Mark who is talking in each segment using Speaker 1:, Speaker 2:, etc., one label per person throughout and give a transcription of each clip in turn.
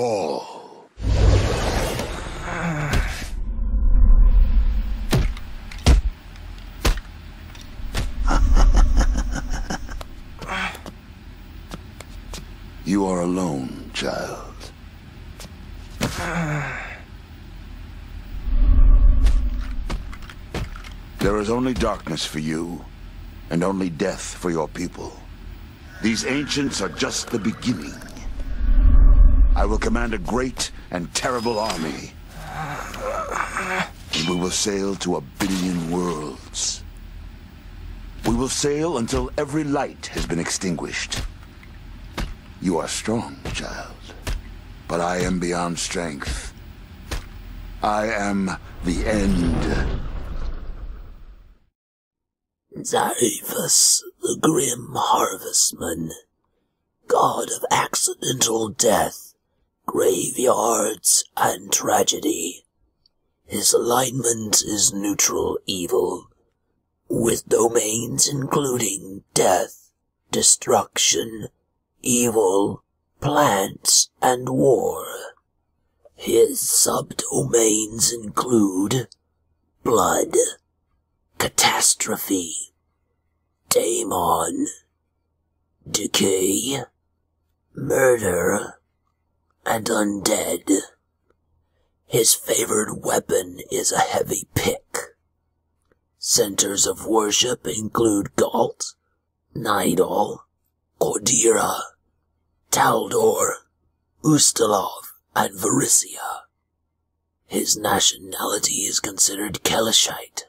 Speaker 1: fall. You are alone, child. There is only darkness for you, and only death for your people. These ancients are just the beginning. I will command a great and terrible army. And we will sail to a billion worlds. We will sail until every light has been extinguished. You are strong, child. But I am beyond strength. I am the end.
Speaker 2: Zyphus, the grim harvestman, god of accidental death, graveyards, and tragedy. His alignment is neutral evil, with domains including death, destruction, evil, plants, and war. His subdomains include blood, catastrophe, daemon, decay, murder, and undead. His favored weapon is a heavy pick. Centers of worship include Galt, Nidal, Qadira, Taldor, Ustalav, and Varisia. His nationality is considered Keleshite.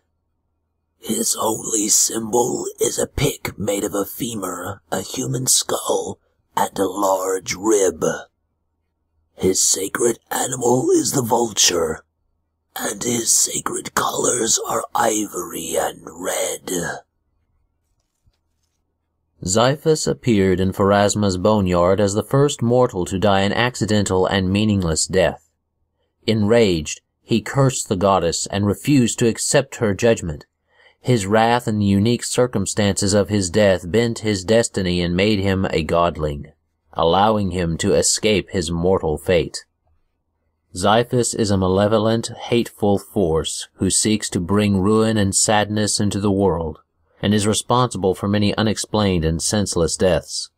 Speaker 2: His only symbol is a pick made of a femur, a human skull, and a large rib. His sacred animal is the vulture, and his sacred colors are ivory and red.
Speaker 3: Zyphus appeared in Pharasma's boneyard as the first mortal to die an accidental and meaningless death. Enraged, he cursed the goddess and refused to accept her judgment. His wrath and the unique circumstances of his death bent his destiny and made him a godling, allowing him to escape his mortal fate. Zyphus is a malevolent, hateful force who seeks to bring ruin and sadness into the world, and is responsible for many unexplained and senseless deaths.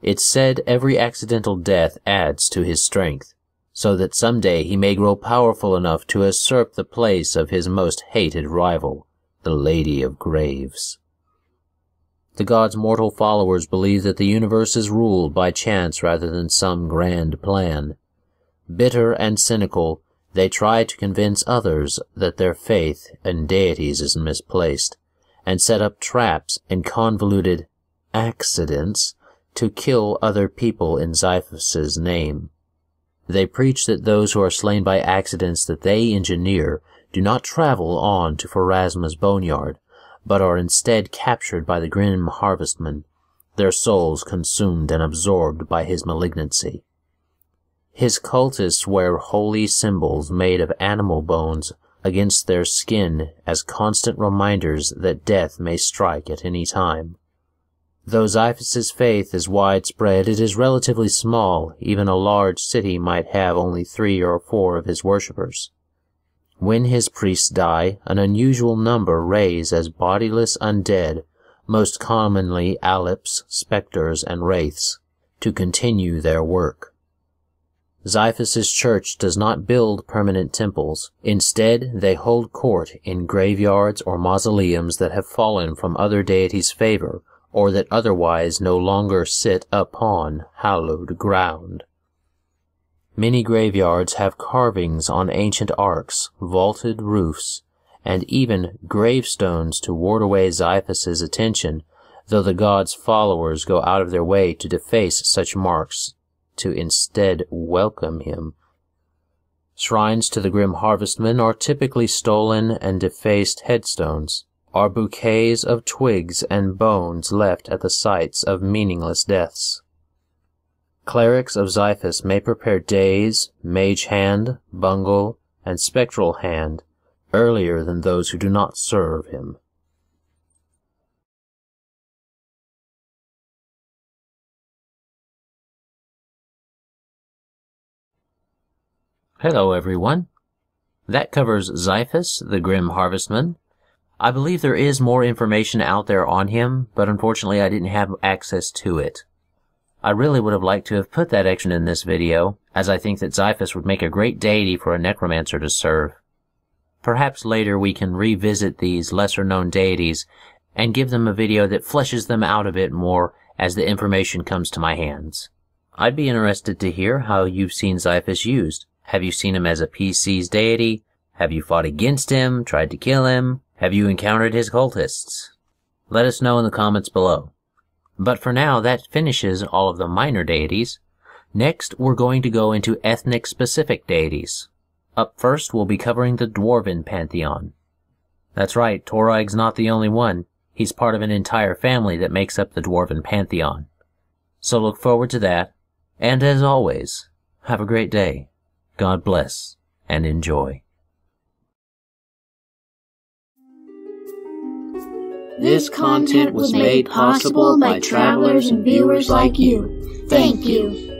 Speaker 3: It's said every accidental death adds to his strength, so that someday he may grow powerful enough to usurp the place of his most hated rival, the Lady of Graves. The god's mortal followers believe that the universe is ruled by chance rather than some grand plan. Bitter and cynical, they try to convince others that their faith in deities is misplaced, and set up traps and convoluted accidents to kill other people in Zyphus's name. They preach that those who are slain by accidents that they engineer do not travel on to Pharasma's boneyard, but are instead captured by the grim harvestman, their souls consumed and absorbed by his malignancy. His cultists wear holy symbols made of animal bones against their skin as constant reminders that death may strike at any time. Though Zyphus's faith is widespread, it is relatively small. Even a large city might have only three or four of his worshippers. When his priests die, an unusual number raise as bodiless undead, most commonly allips, specters, and wraiths, to continue their work. Zyphus's church does not build permanent temples. Instead, they hold court in graveyards or mausoleums that have fallen from other deities' favor or that otherwise no longer sit upon hallowed ground. Many graveyards have carvings on ancient arks, vaulted roofs, and even gravestones to ward away Zyphus's attention, though the god's followers go out of their way to deface such marks to instead welcome him. Shrines to the grim harvestman are typically stolen and defaced headstones, are bouquets of twigs and bones left at the sites of meaningless deaths. Clerics of Zyphus may prepare daze, mage hand, bungle, and spectral hand earlier than those who do not serve him. Hello, everyone. That covers Zyphus, the Grim Harvestman. I believe there is more information out there on him, but unfortunately I didn't have access to it. I really would have liked to have put that action in this video, as I think that Zyphus would make a great deity for a necromancer to serve. Perhaps later we can revisit these lesser known deities and give them a video that fleshes them out a bit more as the information comes to my hands. I'd be interested to hear how you've seen Zyphus used. Have you seen him as a PC's deity? Have you fought against him, tried to kill him? Have you encountered his cultists? Let us know in the comments below. But for now, that finishes all of the minor deities. Next, we're going to go into ethnic specific deities. Up first, we'll be covering the Dwarven Pantheon. That's right, Torag's not the only one. He's part of an entire family that makes up the Dwarven Pantheon. So look forward to that, and as always, have a great day. God bless, and enjoy.
Speaker 4: This content was made possible by travelers and viewers like you. Thank you.